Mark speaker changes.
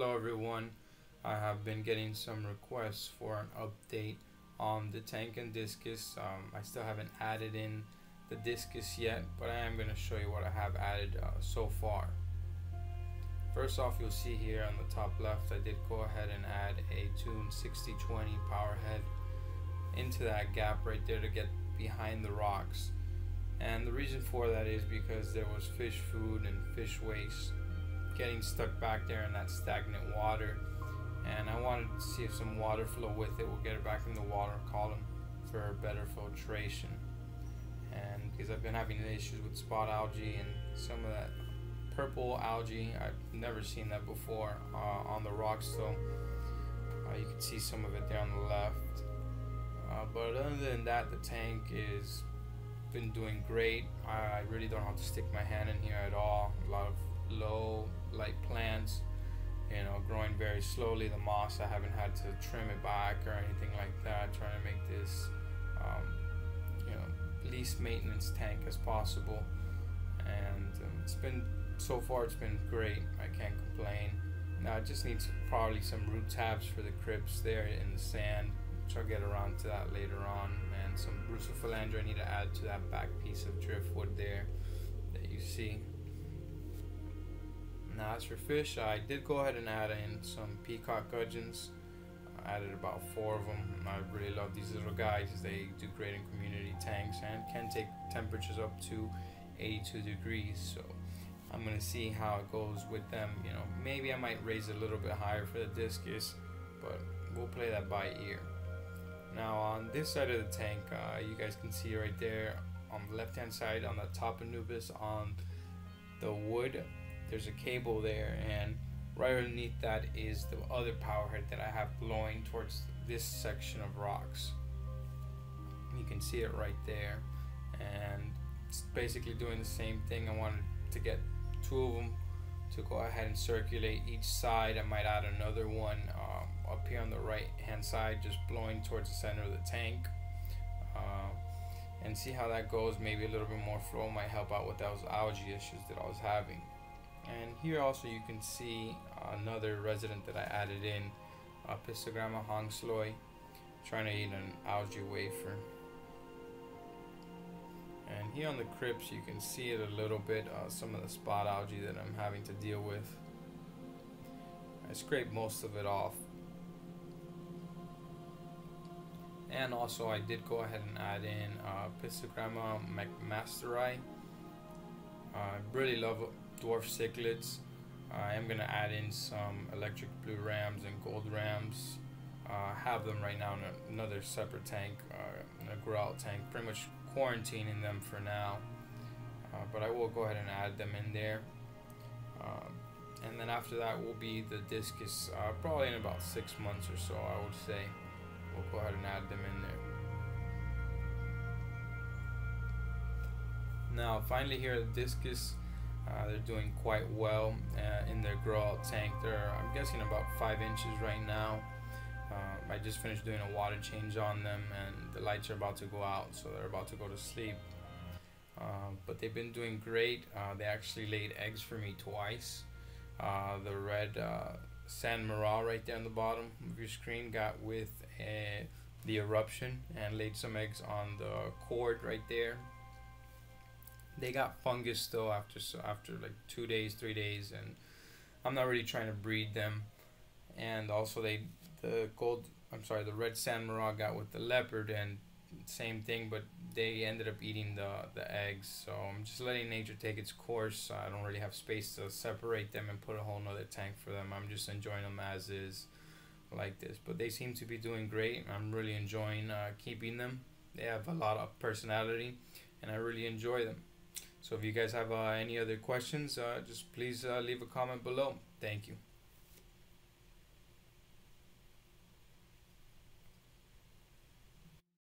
Speaker 1: Hello everyone. I have been getting some requests for an update on the tank and discus. Um, I still haven't added in the discus yet, but I am going to show you what I have added uh, so far. First off, you'll see here on the top left, I did go ahead and add a Tunze 6020 power head into that gap right there to get behind the rocks. And the reason for that is because there was fish food and fish waste getting stuck back there in that stagnant water. And I wanted to see if some water flow with it. Will get it back in the water column for better filtration. And because I've been having issues with spot algae and some of that purple algae. I've never seen that before uh, on the rocks though uh, you can see some of it there on the left. Uh, but other than that the tank is been doing great. I really don't have to stick my hand in here at all. A lot of very slowly the moss I haven't had to trim it back or anything like that trying to make this um, you know least maintenance tank as possible. And um, it's been so far it's been great I can't complain. Now I just need probably some root tabs for the crypts there in the sand which I'll get around to that later on. And some Bucephalandra I need to add to that back piece of driftwood there that you see now as for fish, I did go ahead and add in some peacock gudgeons. I added about four of them. I really love these little guys. They do great in community tanks and can take temperatures up to 82 degrees. So I'm gonna see how it goes with them. You know, maybe I might raise it a little bit higher for the discus, but we'll play that by ear. Now on this side of the tank, uh, you guys can see right there on the left hand side on the top Anubias on the wood there's a cable there and right underneath that is the other power head that I have blowing towards this section of rocks. You can see it right there and it's basically doing the same thing. I wanted to get two of them to go ahead and circulate each side. I might add another one um, up here on the right hand side just blowing towards the center of the tank. Uh, and see how that goes. Maybe a little bit more flow might help out with those algae issues that I was having and here also you can see another resident that I added in uh, Pistogramma hongsloi trying to eat an algae wafer. And here on the crypts you can see it a little bit uh, some of the spot algae that I'm having to deal with. I scraped most of it off. And also I did go ahead and add in uh, Pistogramma mcmasteri I really love dwarf cichlids. I am going to add in some electric blue rams and gold rams. Uh, have them right now in another separate tank, uh, a grout tank, pretty much quarantining them for now. Uh, but I will go ahead and add them in there. Um, and then after that will be the discus, uh, probably in about six months or so, I would say. We'll go ahead and add them in there. Now, finally here, the discus uh, they're doing quite well uh, in their grow out tank. They're, I'm guessing, about five inches right now. Uh, I just finished doing a water change on them, and the lights are about to go out, so they're about to go to sleep. Uh, but they've been doing great. Uh, they actually laid eggs for me twice. Uh, the red San Merah right there on the bottom of your screen got with a, the eruption and laid some eggs on the cord right there they got fungus still after so after like two days, three days, and I'm not really trying to breed them. And also they the gold I'm sorry the red San Merah got with the leopard and same thing, but they ended up eating the the eggs. So I'm just letting nature take its course. I don't really have space to separate them and put a whole nother tank for them. I'm just enjoying them as is like this. But they seem to be doing great. I'm really enjoying uh, keeping them. They have a lot of personality, and I really enjoy them. So if you guys have uh, any other questions, uh, just please uh, leave a comment below. Thank you.